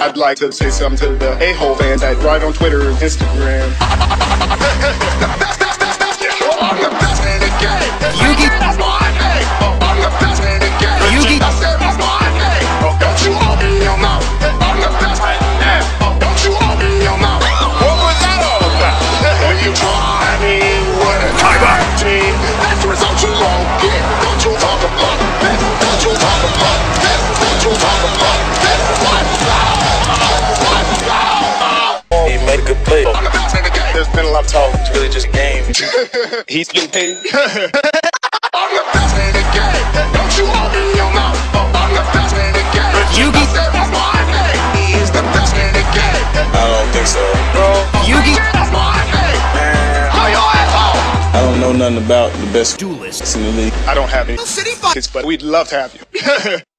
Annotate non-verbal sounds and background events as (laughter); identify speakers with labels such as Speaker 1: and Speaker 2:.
Speaker 1: I'd like to say something to the a-hole fans that write on Twitter and Instagram. (laughs) talk.
Speaker 2: It's really just a game. (laughs)
Speaker 1: He's getting paid. (laughs) I'm the best in the game. Don't you open your mouth. I'm the best in the game.
Speaker 3: Yugi.
Speaker 1: He's the best in the game.
Speaker 2: I don't think so. Bro.
Speaker 3: Yugi.
Speaker 2: I don't know nothing about the best
Speaker 3: Duelist.
Speaker 2: in the league.
Speaker 1: I don't have any kids, but we'd love to have you. (laughs)